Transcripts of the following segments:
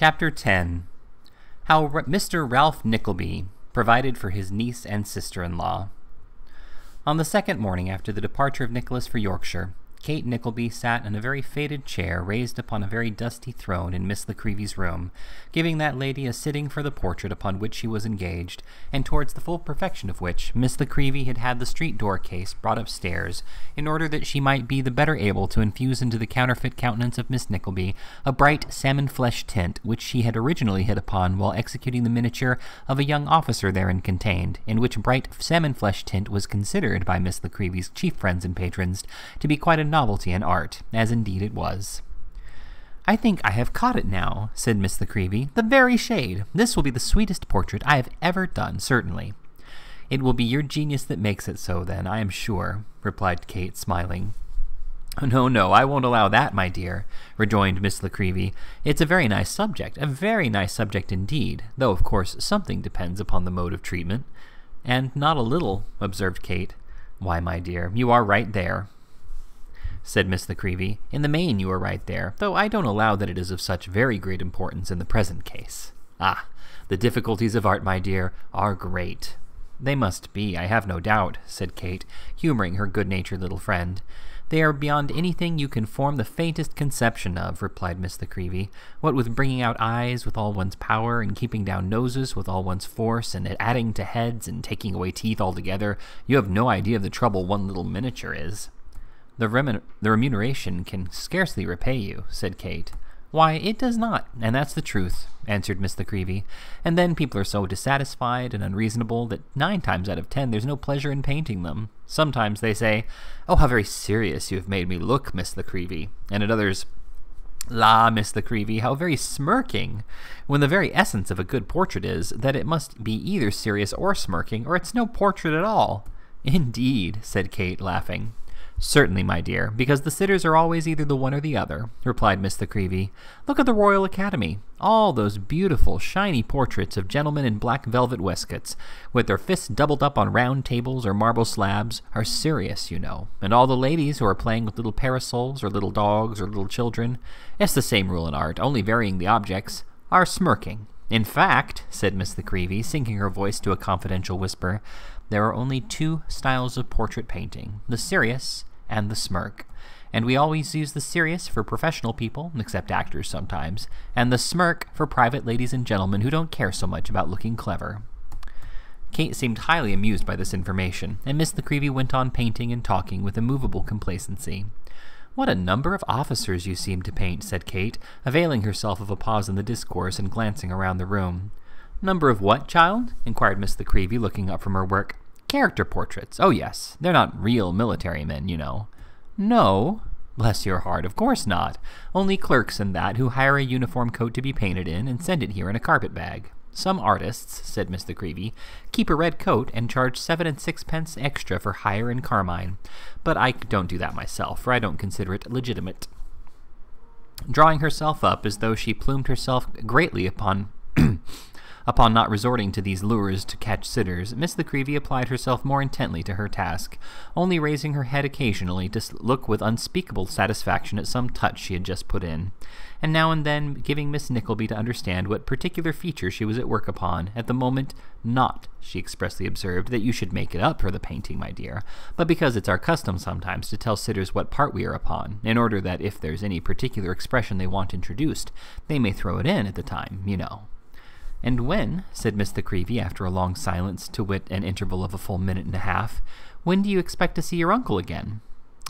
Chapter 10 How R- Mr. Ralph Nickleby provided for his niece and sister in law. On the second morning after the departure of Nicholas for Yorkshire, Kate Nickleby sat in a very faded chair raised upon a very dusty throne in Miss La Creevy's room, giving that lady a sitting for the portrait upon which she was engaged, and towards the full perfection of which Miss La Creevy had had the street door case brought upstairs, in order that she might be the better able to infuse into the counterfeit countenance of Miss Nickleby a bright salmon flesh tint which she had originally hit upon while executing the miniature of a young officer therein contained, in which bright salmon flesh tint was considered by Miss La Creevy's chief friends and patrons to be quite a novelty in art, as indeed it was. I think I have caught it now, said Miss La Creevy. The very shade. This will be the sweetest portrait I have ever done, certainly. It will be your genius that makes it so, then, I am sure, replied Kate, smiling. No, no, I won't allow that, my dear, rejoined Miss La Creevy. It's a very nice subject, a very nice subject indeed, though, of course, something depends upon the mode of treatment. And not a little, observed Kate. Why, my dear, you are right there, said Miss La Creevy. In the main you are right there, though I don't allow that it is of such very great importance in the present case. Ah, the difficulties of art, my dear, are great. They must be, I have no doubt, said Kate, humoring her good-natured little friend. They are beyond anything you can form the faintest conception of, replied Miss La Creevy. What with bringing out eyes with all one's power, and keeping down noses with all one's force, and adding to heads and taking away teeth altogether, you have no idea of the trouble one little miniature is. The, remun- the remuneration can scarcely repay you, said Kate. Why, it does not, and that's the truth, answered Miss La Creevy. And then people are so dissatisfied and unreasonable that nine times out of ten there's no pleasure in painting them. Sometimes they say, Oh, how very serious you have made me look, Miss La Creevy, and at others, La, Miss La Creevy, how very smirking, when the very essence of a good portrait is that it must be either serious or smirking, or it's no portrait at all. Indeed, said Kate, laughing. Certainly, my dear, because the sitters are always either the one or the other, replied Miss La Creevy. Look at the Royal Academy. All those beautiful, shiny portraits of gentlemen in black velvet waistcoats, with their fists doubled up on round tables or marble slabs, are serious, you know. And all the ladies who are playing with little parasols, or little dogs, or little children, it's the same rule in art, only varying the objects, are smirking. In fact, said Miss La Creevy, sinking her voice to a confidential whisper, there are only two styles of portrait painting, the serious and the smirk. And we always use the serious for professional people, except actors sometimes, and the smirk for private ladies and gentlemen who don't care so much about looking clever. Kate seemed highly amused by this information, and Miss La Creevy went on painting and talking with immovable complacency. What a number of officers you seem to paint, said Kate, availing herself of a pause in the discourse and glancing around the room. Number of what, child? inquired Miss La Creevy, looking up from her work. Character portraits. Oh, yes. They're not real military men, you know. No. Bless your heart, of course not. Only clerks and that who hire a uniform coat to be painted in and send it here in a carpet bag. Some artists, said Miss La Creevy, keep a red coat and charge seven and sixpence extra for hire and carmine. But I don't do that myself, for I don't consider it legitimate. Drawing herself up as though she plumed herself greatly upon Upon not resorting to these lures to catch sitters, Miss La Creevy applied herself more intently to her task, only raising her head occasionally to look with unspeakable satisfaction at some touch she had just put in, and now and then giving Miss Nickleby to understand what particular feature she was at work upon, at the moment not, she expressly observed, that you should make it up for the painting, my dear, but because it's our custom sometimes to tell sitters what part we are upon, in order that if there's any particular expression they want introduced, they may throw it in at the time, you know. And when, said Miss La Creevy after a long silence, to wit an interval of a full minute and a half, when do you expect to see your uncle again?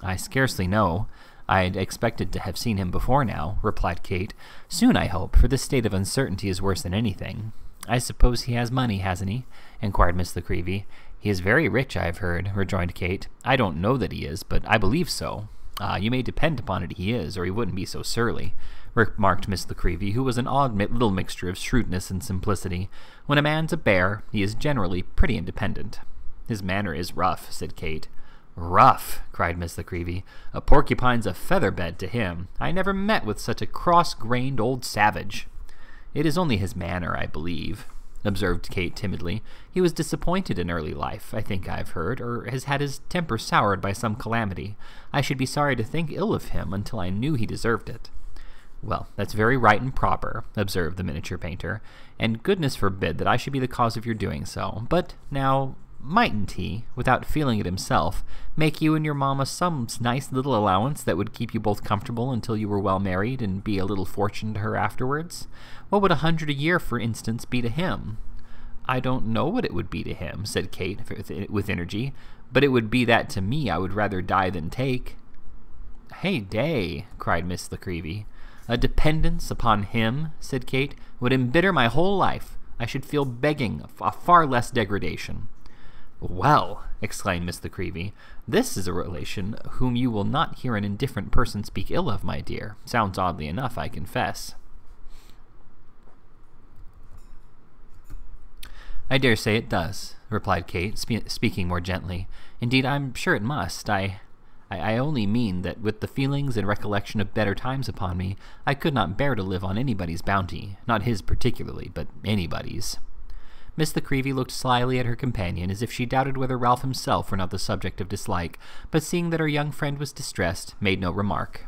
I scarcely know. I'd expected to have seen him before now, replied Kate. Soon, I hope, for this state of uncertainty is worse than anything. I suppose he has money, hasn't he? inquired Miss La Creevy. He is very rich, I've heard, rejoined Kate. I don't know that he is, but I believe so. Ah, you may depend upon it he is, or he wouldn't be so surly remarked Miss La Creevy, who was an odd little mixture of shrewdness and simplicity. When a man's a bear, he is generally pretty independent. His manner is rough, said Kate. Rough, cried Miss La Creevy. A porcupine's a feather bed to him. I never met with such a cross-grained old savage. It is only his manner, I believe, observed Kate timidly. He was disappointed in early life, I think I've heard, or has had his temper soured by some calamity. I should be sorry to think ill of him until I knew he deserved it. Well, that's very right and proper, observed the miniature painter, and goodness forbid that I should be the cause of your doing so. But now, mightn't he, without feeling it himself, make you and your mamma some nice little allowance that would keep you both comfortable until you were well married and be a little fortune to her afterwards? What would a hundred a year, for instance, be to him? I don't know what it would be to him, said Kate with energy, but it would be that to me I would rather die than take. Hey day, cried Miss La Creevy. A dependence upon him, said Kate, would embitter my whole life. I should feel begging a far less degradation. Well, exclaimed Miss La Creevy, this is a relation whom you will not hear an indifferent person speak ill of, my dear. Sounds oddly enough, I confess. I dare say it does, replied Kate, spe speaking more gently. Indeed, I'm sure it must. I, I, I only mean that with the feelings and recollection of better times upon me, I could not bear to live on anybody's bounty, not his particularly, but anybody's. Miss La Creevy looked slyly at her companion, as if she doubted whether Ralph himself were not the subject of dislike, but seeing that her young friend was distressed, made no remark.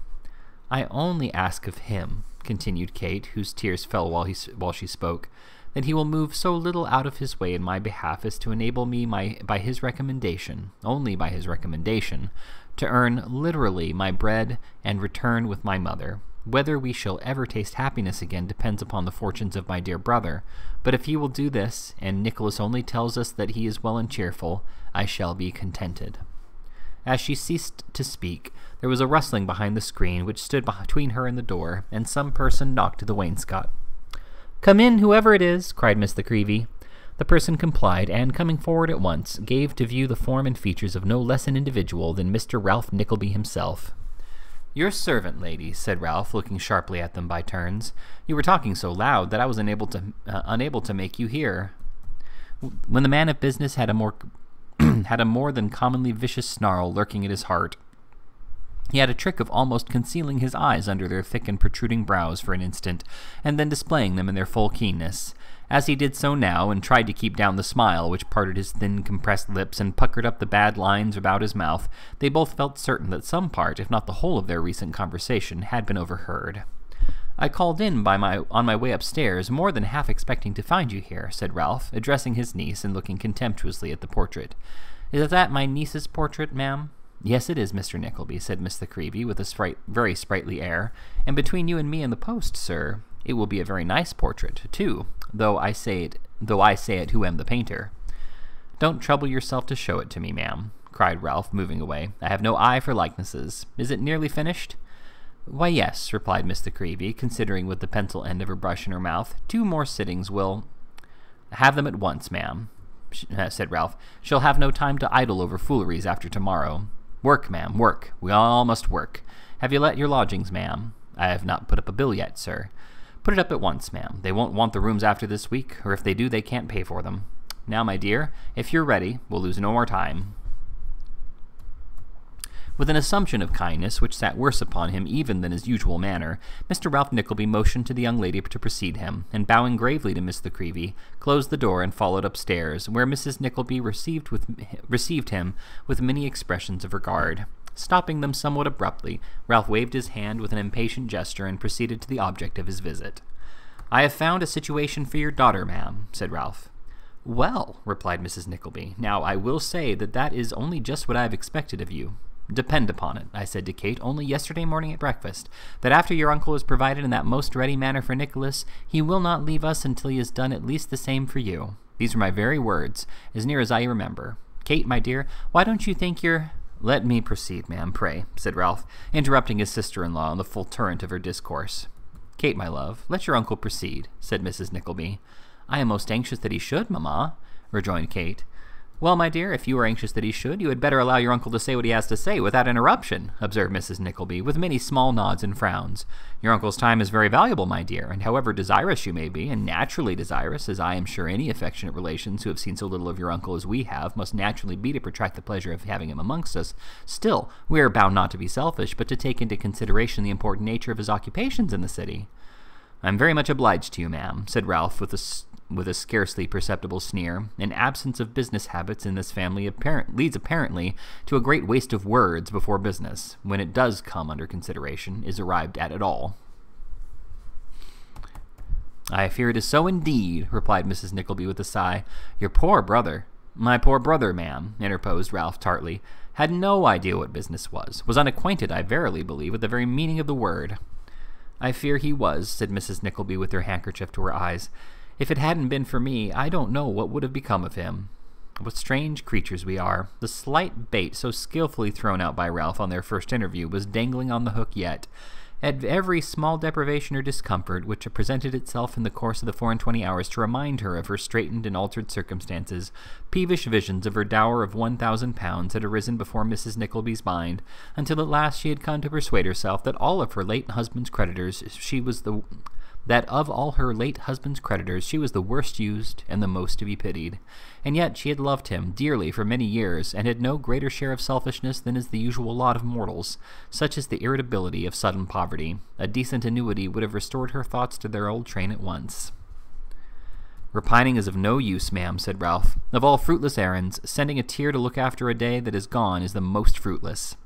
I only ask of him, continued Kate, whose tears fell while, he, while she spoke, that he will move so little out of his way in my behalf as to enable me my, by his recommendation, only by his recommendation, to earn literally my bread and return with my mother. Whether we shall ever taste happiness again depends upon the fortunes of my dear brother, but if he will do this, and Nicholas only tells us that he is well and cheerful, I shall be contented. As she ceased to speak, there was a rustling behind the screen which stood between her and the door, and some person knocked at the wainscot. Come in, whoever it is, cried Miss La Creevy. The person complied, and coming forward at once, gave to view the form and features of no less an individual than Mr. Ralph Nickleby himself. Your servant, lady, said Ralph, looking sharply at them by turns. You were talking so loud that I was unable to uh, unable to make you hear. When the man of business had a more had a more than commonly vicious snarl lurking at his heart, he had a trick of almost concealing his eyes under their thick and protruding brows for an instant, and then displaying them in their full keenness. As he did so now, and tried to keep down the smile which parted his thin, compressed lips and puckered up the bad lines about his mouth, they both felt certain that some part, if not the whole of their recent conversation, had been overheard. I called in by my on my way upstairs, more than half expecting to find you here, said Ralph, addressing his niece and looking contemptuously at the portrait. Is that my niece's portrait, ma'am? Yes, it is, Mr. Nickleby, said Miss La Creevy, with a sprite, very sprightly air. And between you and me and the post, sir, it will be a very nice portrait, too, though I say it, though I say it who am the painter. Don't trouble yourself to show it to me, ma'am, cried Ralph, moving away. I have no eye for likenesses. Is it nearly finished? Why, yes, replied Miss La Creevy, considering with the pencil end of her brush in her mouth. Two more sittings will... Have them at once, ma'am, uh, said Ralph. She'll have no time to idle over fooleries after tomorrow. Work, ma'am, work. We all must work. Have you let your lodgings, ma'am? I have not put up a bill yet, sir. Put it up at once, ma'am. They won't want the rooms after this week, or if they do, they can't pay for them. Now, my dear, if you're ready, we'll lose no more time. With an assumption of kindness which sat worse upon him even than his usual manner, Mr. Ralph Nickleby motioned to the young lady to precede him, and bowing gravely to Miss La Creevy, closed the door and followed upstairs, where Mrs. Nickleby received, with, received him with many expressions of regard. Stopping them somewhat abruptly, Ralph waved his hand with an impatient gesture and proceeded to the object of his visit. I have found a situation for your daughter, ma'am, said Ralph. Well, replied Mrs. Nickleby, now I will say that that is only just what I have expected of you. Depend upon it, I said to Kate only yesterday morning at breakfast, that after your uncle is provided in that most ready manner for Nicholas, he will not leave us until he has done at least the same for you. These were my very words, as near as I remember. Kate, my dear, why don't you think you're let me proceed, ma'am, pray, said Ralph, interrupting his sister-in-law in the full torrent of her discourse. Kate, my love, let your uncle proceed, said Mrs. Nickleby. I am most anxious that he should, mamma, rejoined Kate. Well, my dear, if you are anxious that he should, you had better allow your uncle to say what he has to say without interruption, observed Mrs. Nickleby, with many small nods and frowns. Your uncle's time is very valuable, my dear, and however desirous you may be, and naturally desirous, as I am sure any affectionate relations who have seen so little of your uncle as we have must naturally be to protract the pleasure of having him amongst us, still, we are bound not to be selfish, but to take into consideration the important nature of his occupations in the city. I am very much obliged to you, ma'am, said Ralph, with a with a scarcely perceptible sneer, an absence of business habits in this family apparent, leads apparently to a great waste of words before business, when it does come under consideration, is arrived at at all. I fear it is so indeed, replied Mrs. Nickleby with a sigh. Your poor brother. My poor brother, ma'am, interposed Ralph tartly, had no idea what business was, was unacquainted, I verily believe, with the very meaning of the word. I fear he was, said Mrs. Nickleby with her handkerchief to her eyes. If it hadn't been for me, I don't know what would have become of him. What strange creatures we are. The slight bait so skilfully thrown out by Ralph on their first interview was dangling on the hook yet, at every small deprivation or discomfort which had presented itself in the course of the four and twenty hours to remind her of her straitened and altered circumstances, peevish visions of her dower of one thousand pounds had arisen before Mrs. Nickleby's mind, until at last she had come to persuade herself that all of her late husband's creditors she was the that of all her late husband's creditors she was the worst used and the most to be pitied. And yet she had loved him dearly for many years, and had no greater share of selfishness than is the usual lot of mortals, such as the irritability of sudden poverty. A decent annuity would have restored her thoughts to their old train at once. Repining is of no use, ma'am, said Ralph. Of all fruitless errands, sending a tear to look after a day that is gone is the most fruitless.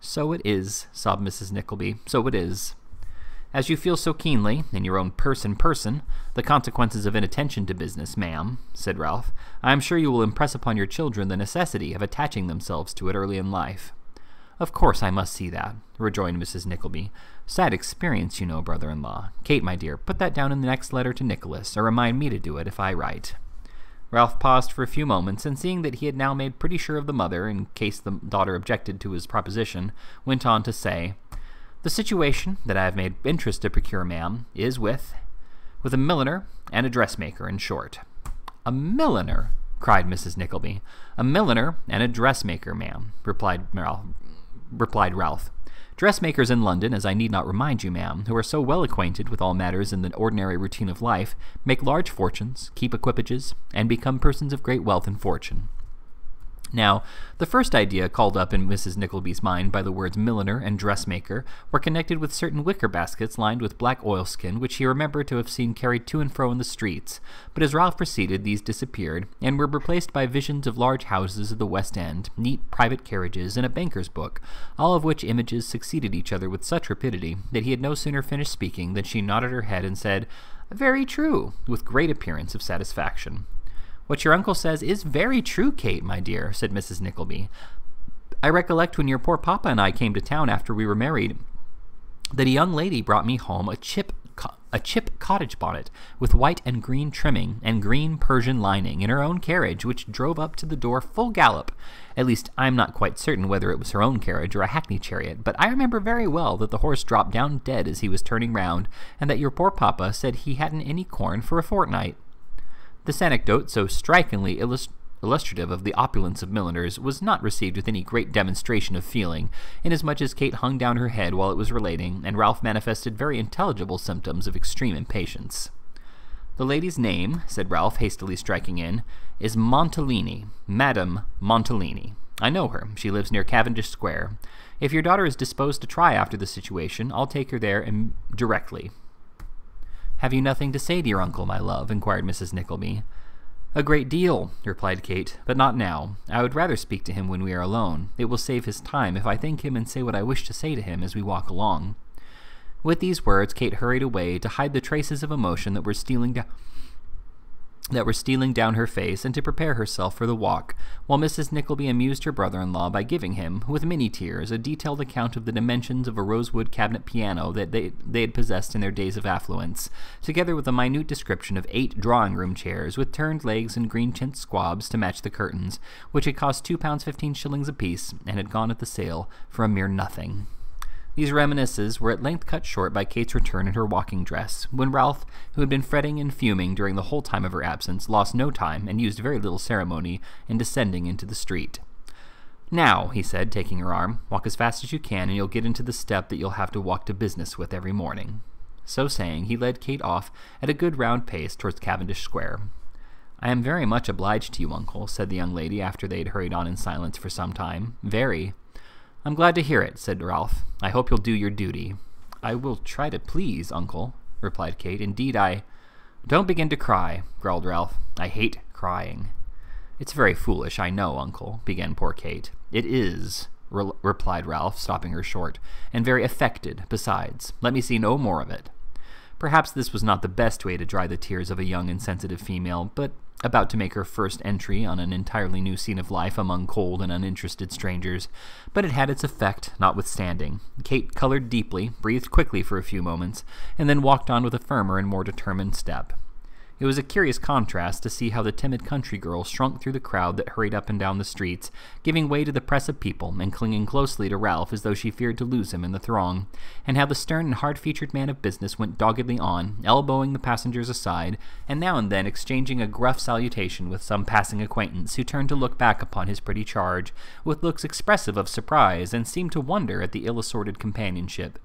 So it is, sobbed Mrs. Nickleby, so it is. As you feel so keenly, in your own person person, the consequences of inattention to business, ma'am, said Ralph, I am sure you will impress upon your children the necessity of attaching themselves to it early in life. Of course I must see that, rejoined Mrs. Nickleby. Sad experience, you know, brother-in-law. Kate, my dear, put that down in the next letter to Nicholas, or remind me to do it if I write. Ralph paused for a few moments, and seeing that he had now made pretty sure of the mother, in case the daughter objected to his proposition, went on to say, the situation that I have made interest to procure, ma'am, is with with a milliner and a dressmaker, in short. A milliner, cried Mrs. Nickleby. A milliner and a dressmaker, ma'am, replied Ralph. Replied Ralph. Dressmakers in London, as I need not remind you, ma'am, who are so well acquainted with all matters in the ordinary routine of life, make large fortunes, keep equipages, and become persons of great wealth and fortune. Now, the first idea called up in Mrs. Nickleby's mind by the words milliner and dressmaker were connected with certain wicker baskets lined with black oilskin which he remembered to have seen carried to and fro in the streets, but as Ralph proceeded these disappeared, and were replaced by visions of large houses of the West End, neat private carriages, and a banker's book, all of which images succeeded each other with such rapidity that he had no sooner finished speaking than she nodded her head and said, Very true, with great appearance of satisfaction. What your uncle says is very true, Kate, my dear, said Mrs. Nickleby. I recollect when your poor papa and I came to town after we were married, that a young lady brought me home a chip a chip cottage bonnet with white and green trimming and green Persian lining in her own carriage, which drove up to the door full gallop. At least, I'm not quite certain whether it was her own carriage or a hackney chariot, but I remember very well that the horse dropped down dead as he was turning round, and that your poor papa said he hadn't any corn for a fortnight. This anecdote, so strikingly illust illustrative of the opulence of milliners, was not received with any great demonstration of feeling, inasmuch as Kate hung down her head while it was relating, and Ralph manifested very intelligible symptoms of extreme impatience. The lady's name, said Ralph, hastily striking in, is Mantalini, Madame Mantalini. I know her. She lives near Cavendish Square. If your daughter is disposed to try after the situation, I'll take her there and directly. Have you nothing to say to your uncle, my love? inquired Mrs. Nickleby. A great deal, replied Kate, but not now. I would rather speak to him when we are alone. It will save his time if I thank him and say what I wish to say to him as we walk along. With these words, Kate hurried away to hide the traces of emotion that were stealing down that were stealing down her face and to prepare herself for the walk, while Mrs. Nickleby amused her brother-in-law by giving him, with many tears, a detailed account of the dimensions of a rosewood cabinet piano that they, they had possessed in their days of affluence, together with a minute description of eight drawing-room chairs with turned legs and green-chintz squabs to match the curtains, which had cost two pounds fifteen shillings apiece and had gone at the sale for a mere nothing. These reminiscences were at length cut short by Kate's return in her walking dress, when Ralph, who had been fretting and fuming during the whole time of her absence, lost no time and used very little ceremony in descending into the street. Now, he said, taking her arm, walk as fast as you can, and you'll get into the step that you'll have to walk to business with every morning. So saying, he led Kate off at a good round pace towards Cavendish Square. I am very much obliged to you, uncle, said the young lady after they had hurried on in silence for some time. Very. I'm glad to hear it, said Ralph. I hope you'll do your duty. I will try to please, uncle, replied Kate. Indeed, I. Don't begin to cry, growled Ralph. I hate crying. It's very foolish, I know, uncle, began poor Kate. It is, re replied Ralph, stopping her short, and very affected, besides. Let me see no more of it. Perhaps this was not the best way to dry the tears of a young and sensitive female, but about to make her first entry on an entirely new scene of life among cold and uninterested strangers, but it had its effect, notwithstanding. Kate colored deeply, breathed quickly for a few moments, and then walked on with a firmer and more determined step. It was a curious contrast to see how the timid country girl shrunk through the crowd that hurried up and down the streets, giving way to the press of people and clinging closely to Ralph as though she feared to lose him in the throng, and how the stern and hard featured man of business went doggedly on, elbowing the passengers aside, and now and then exchanging a gruff salutation with some passing acquaintance who turned to look back upon his pretty charge with looks expressive of surprise and seemed to wonder at the ill assorted companionship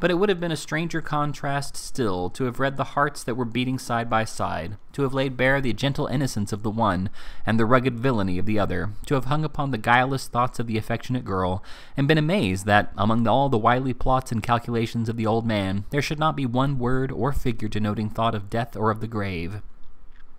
but it would have been a stranger contrast still to have read the hearts that were beating side by side, to have laid bare the gentle innocence of the one and the rugged villainy of the other, to have hung upon the guileless thoughts of the affectionate girl, and been amazed that, among all the wily plots and calculations of the old man, there should not be one word or figure denoting thought of death or of the grave.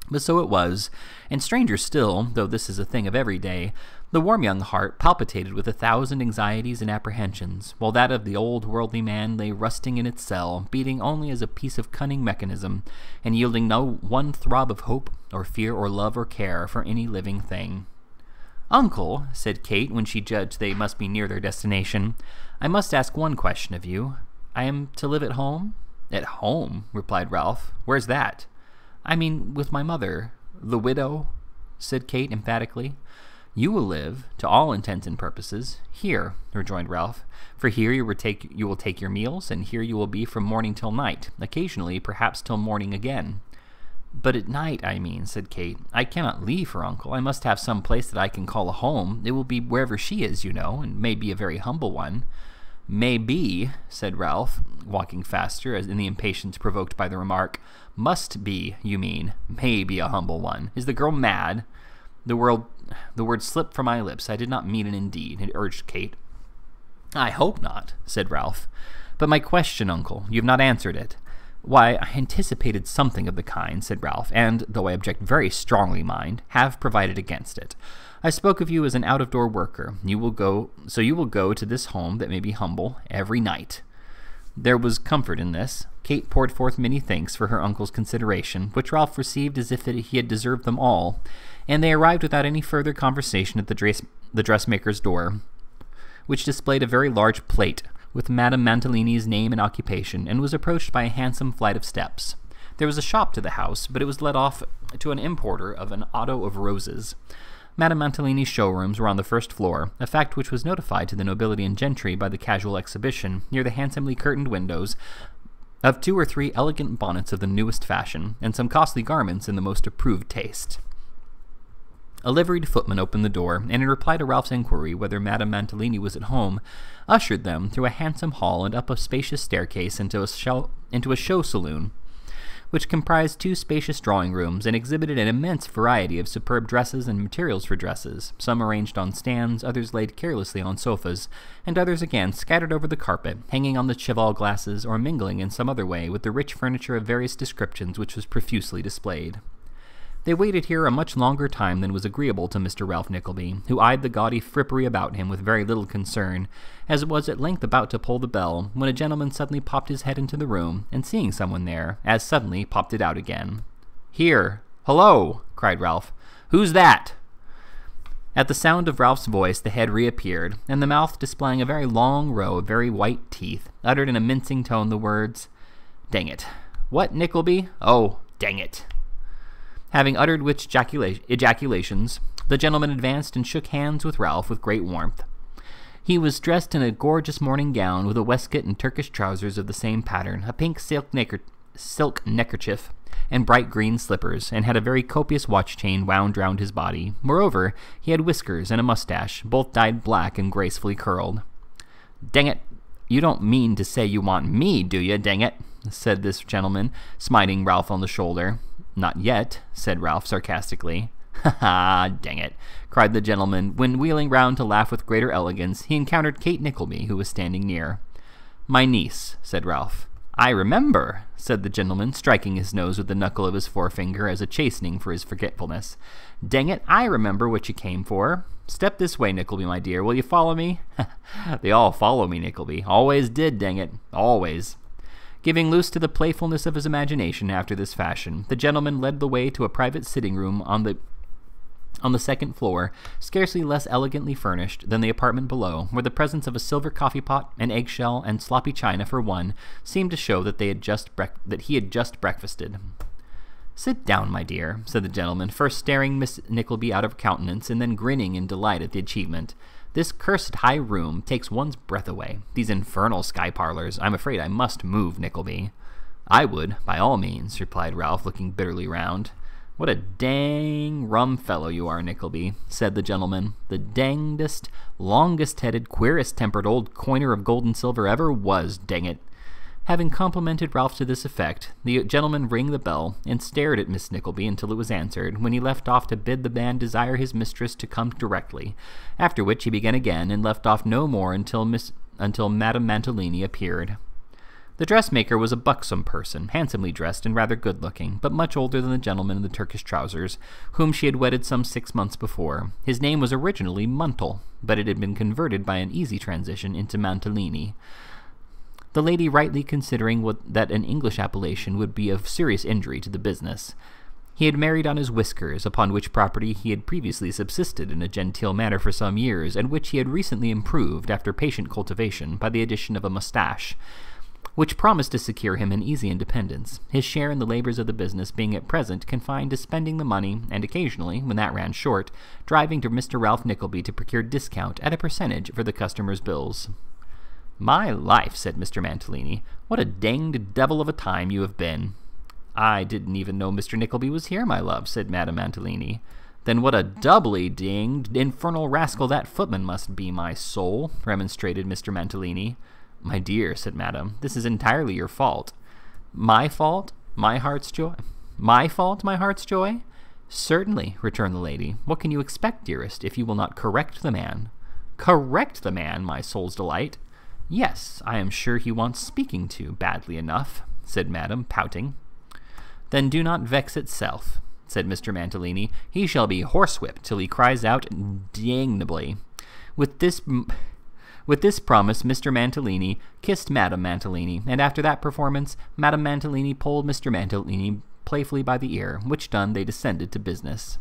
But so it was, and stranger still, though this is a thing of every day, the warm young heart palpitated with a thousand anxieties and apprehensions, while that of the old worldly man lay rusting in its cell, beating only as a piece of cunning mechanism, and yielding no one throb of hope, or fear, or love, or care for any living thing. Uncle, said Kate when she judged they must be near their destination, I must ask one question of you. I am to live at home? At home, replied Ralph. Where's that? I mean, with my mother. The widow? said Kate emphatically. You will live, to all intents and purposes, here, rejoined Ralph. For here you will, take, you will take your meals, and here you will be from morning till night, occasionally perhaps till morning again. But at night, I mean, said Kate. I cannot leave her, uncle. I must have some place that I can call a home. It will be wherever she is, you know, and may be a very humble one. May be, said Ralph, walking faster, as in the impatience provoked by the remark. Must be, you mean. May be a humble one. Is the girl mad? The word, the word slipped from my lips. I did not mean it indeed, urged Kate. I hope not, said Ralph. But my question, uncle, you have not answered it. Why, I anticipated something of the kind, said Ralph, and, though I object very strongly, mind, have provided against it. I spoke of you as an out of door worker. You will go so you will go to this home that may be humble every night. There was comfort in this. Kate poured forth many thanks for her uncle's consideration, which Ralph received as if he had deserved them all, and they arrived without any further conversation at the, dress, the dressmaker's door, which displayed a very large plate with Madame Mantalini's name and occupation, and was approached by a handsome flight of steps. There was a shop to the house, but it was let off to an importer of an otto of roses. Madame Mantalini's showrooms were on the first floor, a fact which was notified to the nobility and gentry by the casual exhibition, near the handsomely curtained windows, of two or three elegant bonnets of the newest fashion, and some costly garments in the most approved taste. A liveried footman opened the door, and in reply to Ralph's inquiry whether Madame Mantalini was at home, ushered them through a handsome hall and up a spacious staircase into a show, into a show saloon, which comprised two spacious drawing rooms and exhibited an immense variety of superb dresses and materials for dresses, some arranged on stands, others laid carelessly on sofas, and others again scattered over the carpet, hanging on the cheval glasses, or mingling in some other way with the rich furniture of various descriptions which was profusely displayed. They waited here a much longer time than was agreeable to Mr. Ralph Nickleby, who eyed the gaudy frippery about him with very little concern, as it was at length about to pull the bell, when a gentleman suddenly popped his head into the room, and seeing someone there, as suddenly popped it out again. Here! Hello! cried Ralph. Who's that? At the sound of Ralph's voice, the head reappeared, and the mouth, displaying a very long row of very white teeth, uttered in a mincing tone the words, Dang it. What, Nickleby? Oh, dang it. Having uttered which ejacula- ejaculations, the gentleman advanced and shook hands with Ralph with great warmth. He was dressed in a gorgeous morning gown with a waistcoat and Turkish trousers of the same pattern, a pink silk, necker- silk neckerchief, and bright green slippers, and had a very copious watch chain wound round his body. Moreover, he had whiskers and a mustache, both dyed black and gracefully curled. Dang it, you don't mean to say you want me, do you, dang it? said this gentleman, smiting Ralph on the shoulder. Not yet, said Ralph sarcastically. Ha ha, dang it, cried the gentleman, when wheeling round to laugh with greater elegance, he encountered Kate Nickleby, who was standing near. My niece, said Ralph. I remember, said the gentleman, striking his nose with the knuckle of his forefinger as a chastening for his forgetfulness. Dang it, I remember what you came for. Step this way, Nickleby, my dear. Will you follow me? they all follow me, Nickleby. Always did, dang it. Always. Giving loose to the playfulness of his imagination after this fashion, the gentleman led the way to a private sitting room on the on the second floor, scarcely less elegantly furnished than the apartment below, where the presence of a silver coffee pot, an eggshell, and sloppy china for one seemed to show that they had just that he had just breakfasted. Sit down, my dear, said the gentleman, first staring Miss Nickleby out of countenance, and then grinning in delight at the achievement. This cursed high room takes one's breath away. These infernal sky parlors. I'm afraid I must move, Nickleby. I would, by all means, replied Ralph, looking bitterly round. What a dang rum fellow you are, Nickleby, said the gentleman. The dangdest, longest headed, queerest tempered old coiner of gold and silver ever was, dang it. Having complimented Ralph to this effect, the gentleman rang the bell and stared at Miss Nickleby until it was answered, when he left off to bid the man desire his mistress to come directly, after which he began again and left off no more until Miss until Madame Mantalini appeared. The dressmaker was a buxom person, handsomely dressed and rather good looking, but much older than the gentleman in the Turkish trousers, whom she had wedded some six months before. His name was originally Muntle, but it had been converted by an easy transition into Mantalini. The lady rightly considering what, that an English appellation would be of serious injury to the business. He had married on his whiskers, upon which property he had previously subsisted in a genteel manner for some years, and which he had recently improved, after patient cultivation, by the addition of a moustache which promised to secure him an easy independence, his share in the labors of the business being at present confined to spending the money and occasionally, when that ran short, driving to Mr. Ralph Nickleby to procure discount at a percentage for the customers' bills. My life, said Mr. Mantalini, what a danged devil of a time you have been. I didn't even know Mr. Nickleby was here, my love, said Madame Mantalini. Then what a doubly dinged, infernal rascal that footman must be, my soul, remonstrated Mr. Mantalini. My dear, said Madame, this is entirely your fault. My fault? My heart's joy? My fault, my heart's joy? Certainly, returned the lady. What can you expect, dearest, if you will not correct the man? Correct the man, my soul's delight? Yes, I am sure he wants speaking to, badly enough, said Madame, pouting. Then do not vex itself, said Mr. Mantalini. He shall be horsewhipped till he cries out damnably. With this with this promise, Mr. Mantalini kissed Madame Mantalini, and after that performance, Madame Mantalini pulled Mr. Mantalini playfully by the ear, which done, they descended to business.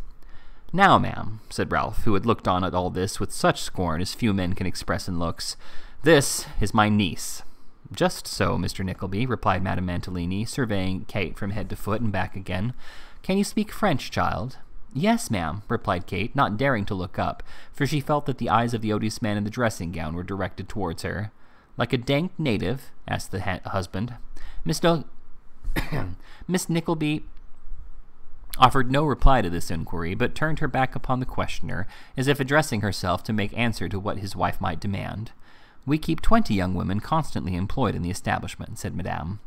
Now, ma'am, said Ralph, who had looked on at all this with such scorn as few men can express in looks, this is my niece. Just so, Mr. Nickleby, replied Madame Mantalini, surveying Kate from head to foot and back again. Can you speak French, child? Yes, ma'am, replied Kate, not daring to look up, for she felt that the eyes of the odious man in the dressing gown were directed towards her. Like a dank native? asked the husband. Miss, no- Miss Nickleby offered no reply to this inquiry, but turned her back upon the questioner, as if addressing herself to make answer to what his wife might demand. We keep twenty young women constantly employed in the establishment, said Madame.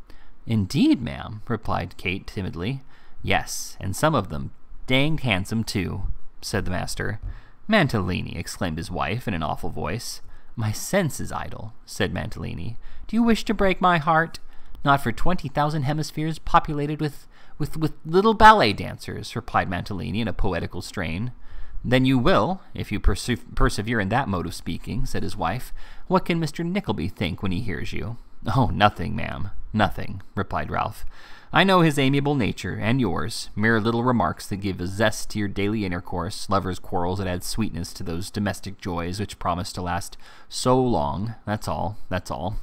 Indeed, ma'am, replied Kate timidly. Yes, and some of them Danged handsome, too, said the master. Mantalini, exclaimed his wife in an awful voice. My sense is idle, said Mantalini. Do you wish to break my heart? Not for twenty thousand hemispheres populated with, with, with little ballet dancers, replied Mantalini in a poetical strain. Then you will, if you perse persevere in that mode of speaking, said his wife. What can Mr. Nickleby think when he hears you? Oh, nothing, ma'am, nothing, replied Ralph. I know his amiable nature, and yours, mere little remarks that give a zest to your daily intercourse, lovers' quarrels that add sweetness to those domestic joys which promise to last so long. That's all, that's all.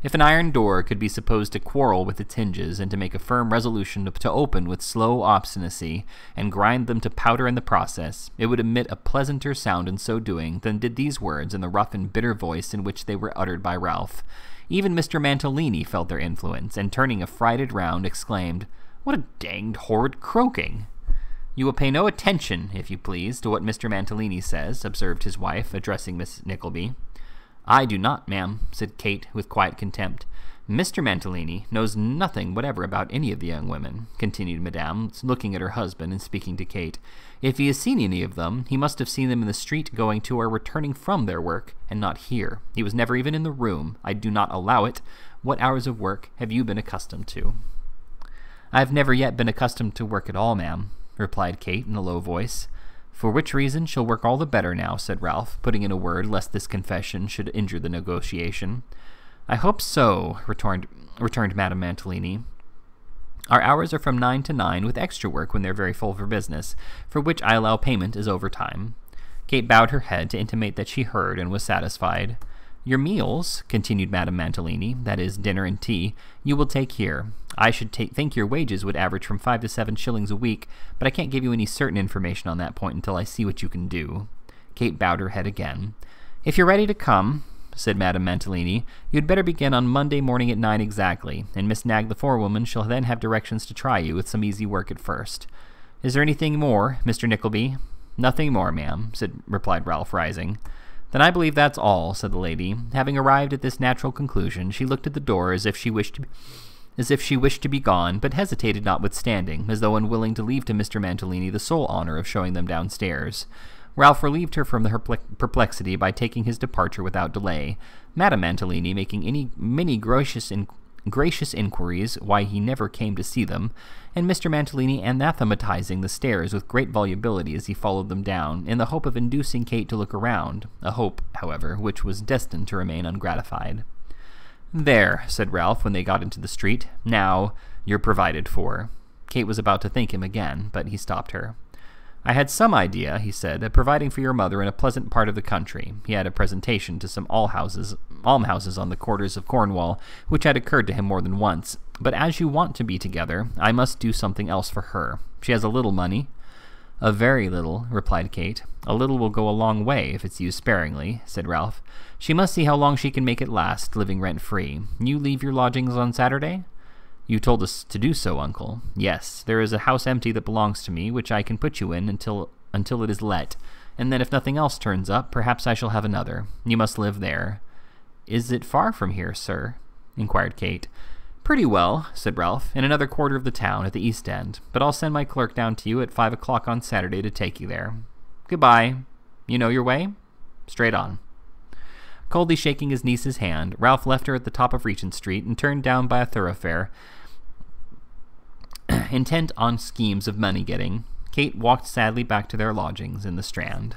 If an iron door could be supposed to quarrel with its hinges, and to make a firm resolution to open with slow obstinacy, and grind them to powder in the process, it would emit a pleasanter sound in so doing than did these words in the rough and bitter voice in which they were uttered by Ralph. Even Mr. Mantalini felt their influence, and turning affrighted round, exclaimed, What a danged horrid croaking! You will pay no attention, if you please, to what Mr. Mantalini says, observed his wife, addressing Miss Nickleby. I do not, ma'am, said Kate, with quiet contempt. Mr. Mantalini knows nothing whatever about any of the young women, continued Madame, looking at her husband and speaking to Kate. If he has seen any of them, he must have seen them in the street going to or returning from their work, and not here. He was never even in the room. I do not allow it. What hours of work have you been accustomed to? I have never yet been accustomed to work at all, ma'am, replied Kate in a low voice. For which reason she'll work all the better now, said Ralph, putting in a word lest this confession should injure the negotiation. I hope so, returned, returned Madame Mantalini. Our hours are from 9 to 9, with extra work when they're very full for business, for which I allow payment as overtime. Kate bowed her head to intimate that she heard and was satisfied. Your meals, continued Madame Mantalini, that is, dinner and tea, you will take here. I should take, think your wages would average from five to seven shillings a week, but I can't give you any certain information on that point until I see what you can do. Kate bowed her head again. If you're ready to come, said Madame Mantalini, you'd better begin on Monday morning at nine exactly, and Miss Knag the forewoman shall then have directions to try you with some easy work at first. Is there anything more, Mr. Nickleby? Nothing more, ma'am, said replied Ralph, rising. Then I believe that's all, said the lady. Having arrived at this natural conclusion, she looked at the door as if she wished to be, as if she wished to be gone, but hesitated notwithstanding, as though unwilling to leave to Mr. Mantalini the sole honor of showing them downstairs. Ralph relieved her from her perplexity by taking his departure without delay, Madame Mantalini making any many gracious in gracious inquiries why he never came to see them, and Mr. Mantalini anathematizing the stairs with great volubility as he followed them down, in the hope of inducing Kate to look around, a hope, however, which was destined to remain ungratified. There, said Ralph when they got into the street. Now, you're provided for. Kate was about to thank him again, but he stopped her. I had some idea, he said, of providing for your mother in a pleasant part of the country. He had a presentation to some almhouses, almhouses on the quarters of Cornwall, which had occurred to him more than once. But as you want to be together, I must do something else for her. She has a little money. A very little, replied Kate. A little will go a long way if it's used sparingly, said Ralph. She must see how long she can make it last, living rent free. You leave your lodgings on Saturday? You told us to do so, uncle. Yes, there is a house empty that belongs to me, which I can put you in until until it is let, and then if nothing else turns up, perhaps I shall have another. You must live there. Is it far from here, sir? inquired Kate. Pretty well, said Ralph, in another quarter of the town at the east end, but I'll send my clerk down to you at five o'clock on Saturday to take you there. Goodbye. You know your way? Straight on. Coldly shaking his niece's hand, Ralph left her at the top of Regent Street and turned down by a thoroughfare Intent on schemes of money getting, Kate walked sadly back to their lodgings in the Strand.